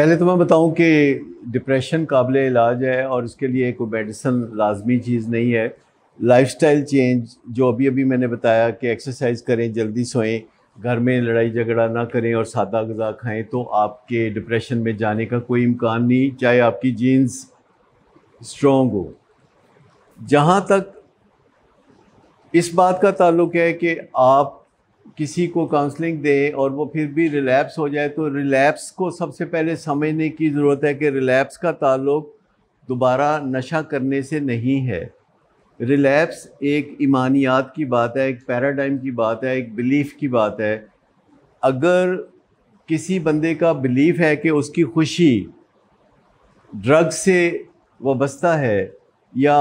पहले तो मैं बताऊँ कि डिप्रेशन काबिल इलाज है और उसके लिए कोई मेडिसन लाजमी चीज़ नहीं है। लाइफस्टाइल चेंज जो अभी अभी मैंने बताया कि एक्सरसाइज करें, जल्दी सोएँ, घर में लड़ाई झगड़ा ना करें और सादा गज़ा खाएँ तो आपके डिप्रेशन में जाने का कोई इम्कान नहीं, चाहे आपकी जीन्स स्ट्रॉन्ग हो। जहाँ तक इस बात का ताल्लुक है कि आप किसी को काउंसलिंग दें और वो फिर भी रिलैप्स हो जाए तो रिलैप्स को सबसे पहले समझने की ज़रूरत है कि रिलैप्स का ताल्लुक दोबारा नशा करने से नहीं है। रिलैप्स एक ईमानियात की बात है, एक पैराडाइम की बात है, एक बिलीफ की बात है। अगर किसी बंदे का बिलीफ है कि उसकी खुशी ड्रग से वाबस्ता है या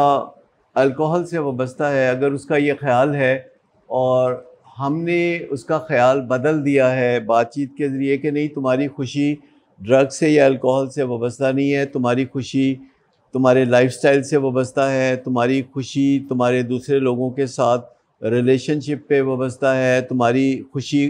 अल्कोहल से वाबस्ता है, अगर उसका ये ख्याल है और हमने उसका ख्याल बदल दिया है बातचीत के ज़रिए कि नहीं, तुम्हारी खुशी ड्रग से या अल्कोहल से वाबस्ता नहीं है, तुम्हारी खुशी तुम्हारे लाइफस्टाइल से वाबस्ता है, तुम्हारी खुशी तुम्हारे दूसरे लोगों के साथ रिलेशनशिप पे वाबस्ता है, तुम्हारी खुशी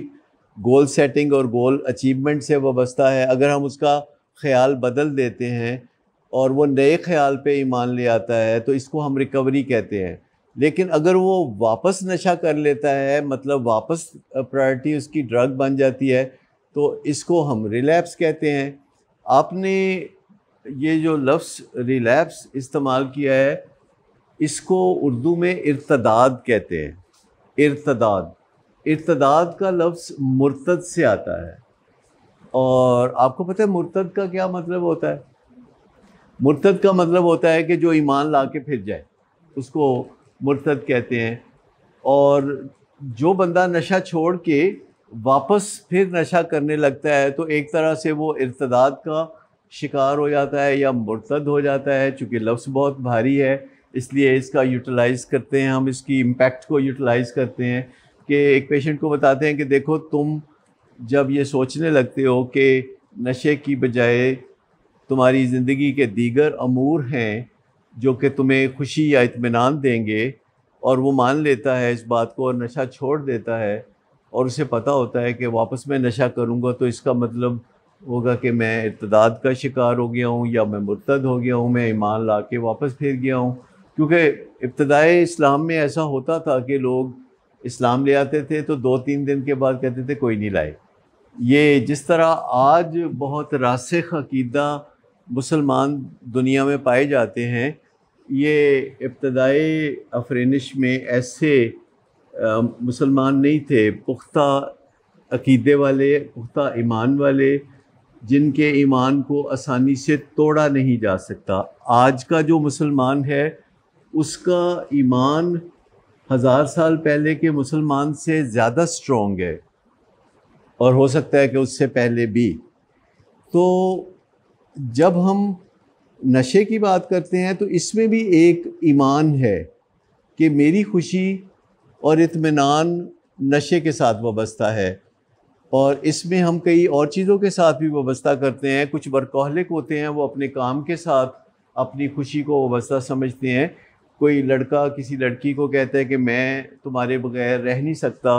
गोल सेटिंग और गोल अचीवमेंट से वाबस्ता है। अगर हम उसका ख्याल बदल देते हैं और वो नए ख्याल पे ईमान ले आता है तो इसको हम रिकवरी कहते हैं। लेकिन अगर वो वापस नशा कर लेता है मतलब वापस प्रायोरिटी उसकी ड्रग बन जाती है तो इसको हम रिलैप्स कहते हैं। आपने ये जो लफ्ज़ रिलैप्स इस्तेमाल किया है, इसको उर्दू में इर्तदाद कहते हैं। इर्तदाद। इर्तदाद का लफ्ज़ मुर्तद से आता है। और आपको पता है मुर्तद का क्या मतलब होता है? मुर्तद का मतलब होता है कि जो ईमान ला के फिर जाए, उसको मुर्तद कहते हैं। और जो बंदा नशा छोड़ के वापस फिर नशा करने लगता है तो एक तरह से वो इर्तदाद का शिकार हो जाता है या मुर्तद हो जाता है, चूँकि लफ्ज़ बहुत भारी है, इसलिए इसका यूटिलाइज़ करते हैं, हम इसकी इम्पेक्ट को यूटिलाइज़ करते हैं कि एक पेशेंट को बताते हैं कि देखो तुम जब ये सोचने लगते हो कि नशे की बजाय तुम्हारी ज़िंदगी के दीगर अमूर हैं जो कि तुम्हें खुशी या इतमान देंगे और वो मान लेता है इस बात को और नशा छोड़ देता है और उसे पता होता है कि वापस मैं नशा करूँगा तो इसका मतलब होगा कि मैं इर्तदाद का शिकार हो गया हूँ या मैं मुर्तद हो गया हूँ, मैं ईमान ला के वापस फिर गया हूँ। क्योंकि इब्तदाई इस्लाम में ऐसा होता था कि लोग इस्लाम ले आते थे तो दो तीन दिन के बाद कहते थे, कोई नहीं लाए। ये जिस तरह आज बहुत रासिक अकीदा मुसलमान दुनिया में पाए जाते हैं ये इब्तदाई अफरेनिश में ऐसे मुसलमान नहीं थे। पुख्ता अकीदे वाले, पुख्ता ईमान वाले, जिनके ईमान को आसानी से तोड़ा नहीं जा सकता। आज का जो मुसलमान है, उसका ईमान हज़ार साल पहले के मुसलमान से ज़्यादा स्ट्रॉन्ग है, और हो सकता है कि उससे पहले भी। तो जब हम नशे की बात करते हैं तो इसमें भी एक ईमान है कि मेरी खुशी और इतमान नशे के साथ वाबस्ता है। और इसमें हम कई और चीज़ों के साथ भी वाबस्ता करते हैं। कुछ वर्कहलिक होते हैं, वो अपने काम के साथ अपनी खुशी को वाबस्ता समझते हैं। कोई लड़का किसी लड़की को कहता है कि मैं तुम्हारे बगैर रह नहीं सकता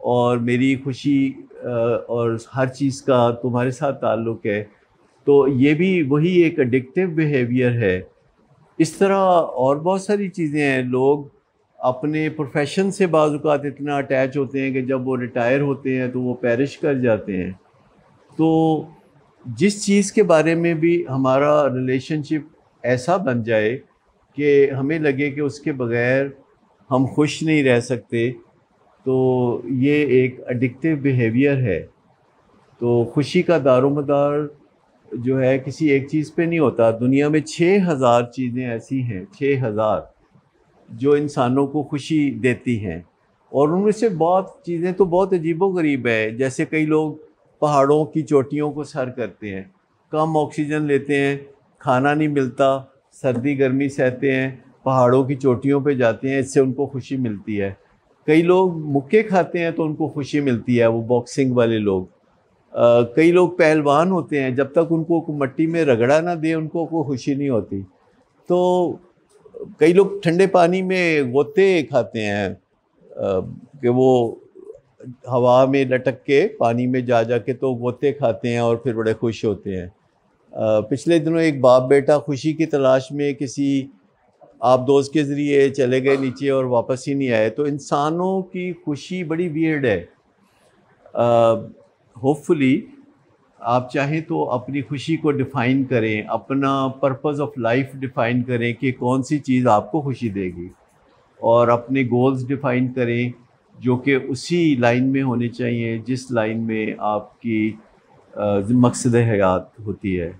और मेरी खुशी और हर चीज़ का तुम्हारे साथ ताल्लुक़ है। तो ये भी वही एक एडिक्टिव बिहेवियर है। इस तरह और बहुत सारी चीज़ें हैं। लोग अपने प्रोफेशन से बाज़ात इतना अटैच होते हैं कि जब वो रिटायर होते हैं तो वो पैरिश कर जाते हैं। तो जिस चीज़ के बारे में भी हमारा रिलेशनशिप ऐसा बन जाए कि हमें लगे कि उसके बग़ैर हम खुश नहीं रह सकते तो ये एक एडिक्टिव बिहेवियर है। तो खुशी का दारोमदार जो है किसी एक चीज़ पे नहीं होता। दुनिया में छः हज़ार चीज़ें ऐसी हैं छः हज़ार, जो इंसानों को खुशी देती हैं। और उनमें से बहुत चीज़ें तो बहुत अजीबो गरीब है। जैसे कई लोग पहाड़ों की चोटियों को सर करते हैं, कम ऑक्सीजन लेते हैं, खाना नहीं मिलता, सर्दी गर्मी सहते हैं, पहाड़ों की चोटियों पे जाते हैं, इससे उनको खुशी मिलती है। कई लोग मुक्के खाते हैं तो उनको खुशी मिलती है, वो बॉक्सिंग वाले लोग। कई लोग पहलवान होते हैं, जब तक उनको मट्टी में रगड़ा ना दे, उनको कोई खुशी नहीं होती। तो कई लोग ठंडे पानी में गोते खाते हैं कि वो हवा में लटक के, पानी में जा जा के तो गोते खाते हैं और फिर बड़े खुश होते हैं। पिछले दिनों एक बाप बेटा खुशी की तलाश में किसी आप दोस्त के ज़रिए चले गए नीचे और वापस ही नहीं आए तो इंसानों की खुशी बड़ी वियर्ड है। होपफुली आप चाहें तो अपनी खुशी को डिफ़ाइन करें, अपना पर्पस ऑफ़ लाइफ डिफ़ाइन करें कि कौन सी चीज़ आपको खुशी देगी। और अपने गोल्स डिफ़ाइन करें जो कि उसी लाइन में होने चाहिए, जिस लाइन में आपकी मकसद हयात होती है।